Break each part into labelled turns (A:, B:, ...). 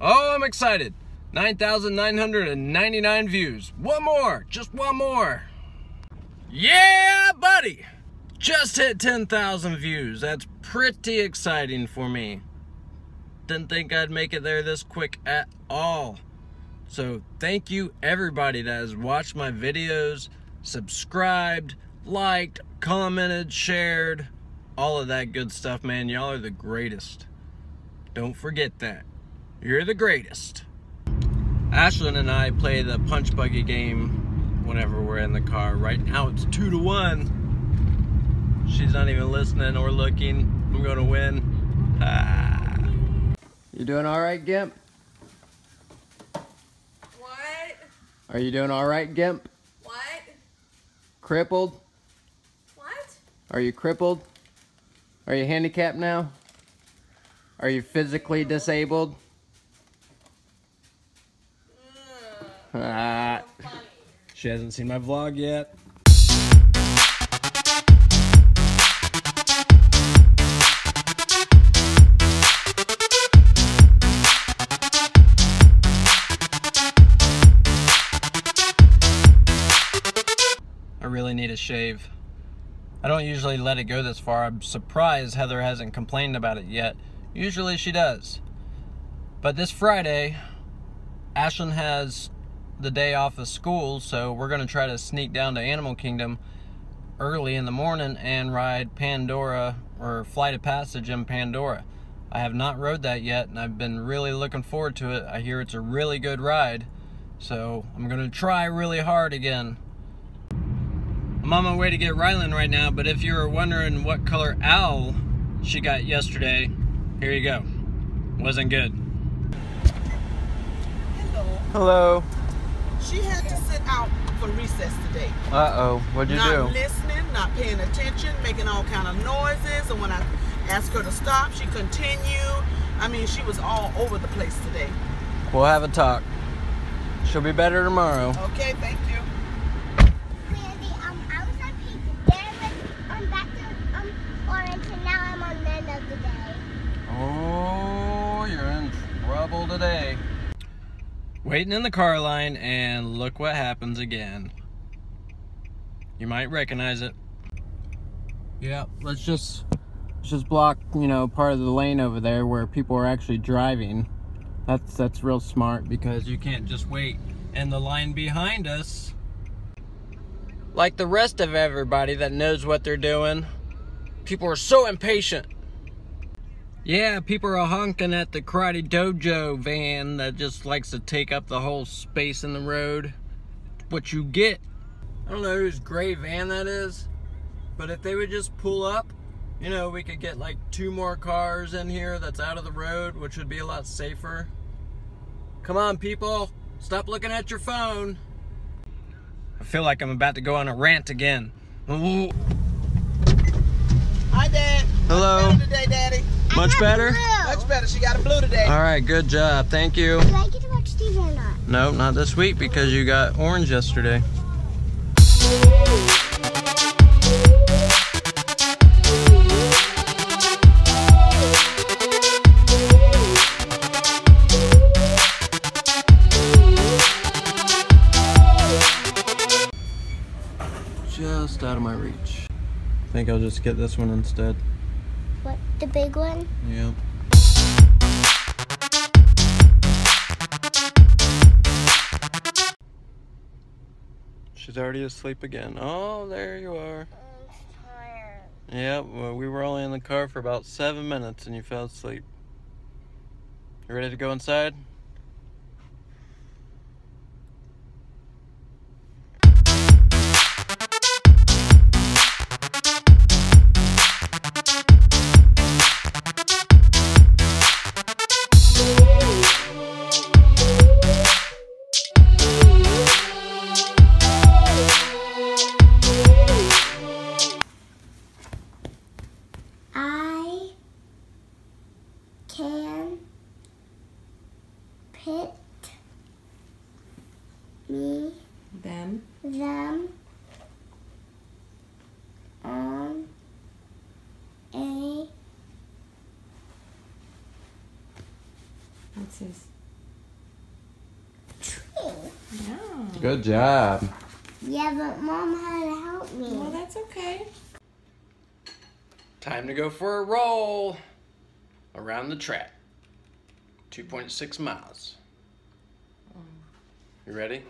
A: Oh, I'm excited. 9,999 views. One more, just one more. Yeah, buddy. Just hit 10,000 views. That's pretty exciting for me. Didn't think I'd make it there this quick at all. So thank you everybody that has watched my videos, subscribed, liked, commented, shared, all of that good stuff, man. Y'all are the greatest. Don't forget that. You're the greatest. Ashlyn and I play the punch buggy game whenever we're in the car. Right now it's two to one. She's not even listening or looking. I'm gonna win. Ah. You doing all right, Gimp?
B: What?
A: Are you doing all right, Gimp?
B: What?
A: Crippled?
B: What?
A: Are you crippled? Are you handicapped now? Are you physically disabled? Ah. She hasn't seen my vlog yet. I really need a shave. I don't usually let it go this far. I'm surprised Heather hasn't complained about it yet. Usually she does. But this Friday, Ashlyn has the day off of school, so we're going to try to sneak down to Animal Kingdom early in the morning and ride Pandora or Flight of Passage in Pandora. I have not rode that yet, and I've been really looking forward to it. I hear it's a really good ride, so I'm going to try really hard again. I'm on my way to get Rylan right now, but if you were wondering what color owl she got yesterday, here you go. Wasn't good.
C: Hello.
A: Hello.
C: She had to sit out for recess today.
A: Uh-oh. What'd you
C: not
A: do?
C: Not listening, not paying attention, making all kind of noises. And when I asked her to stop, she continued. I mean, she was all over the place today.
A: We'll have a talk. She'll be better tomorrow.
C: Okay, thank you.
D: Mandy, um, I was on pizza there, but I'm back to um orange, and now I'm on man of the day.
A: Oh, you're in trouble today. Waiting in the car line, and look what happens again. You might recognize it. Yeah, let's just let's just block, you know, part of the lane over there where people are actually driving. That's that's real smart because you can't just wait in the line behind us. Like the rest of everybody that knows what they're doing. People are so impatient. Yeah, people are honking at the Karate Dojo van that just likes to take up the whole space in the road. What you get. I don't know whose gray van that is, but if they would just pull up, you know, we could get like two more cars in here that's out of the road, which would be a lot safer. Come on, people, stop looking at your phone. I feel like I'm about to go on a rant again. Ooh.
C: Hi, Dad.
A: Hello.
C: Much better today, Daddy.
A: Much better?
C: Much better. She got a blue today.
A: All right, good job. Thank you.
D: Do I get to watch TV or not?
A: No, not this week because you got orange yesterday. Just out of my reach. I think I'll just get this one instead.
D: What? The big one?
A: Yep. She's already asleep again. Oh, there you are.
D: I'm tired.
A: Yep, well, we were only in the car for about seven minutes and you fell asleep. You ready to go inside?
D: Me
B: Them.
D: them on a
B: That says Yeah.
A: Good job.
D: Yeah, but mom had to help me.
B: Well, that's okay.
A: Time to go for a roll around the track. 2.6 miles. You ready?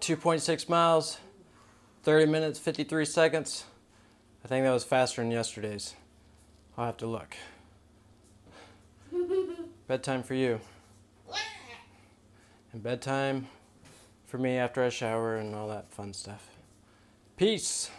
A: 2.6 miles, 30 minutes, 53 seconds. I think that was faster than yesterday's. I'll have to look. bedtime for you. And bedtime for me after I shower and all that fun stuff. Peace.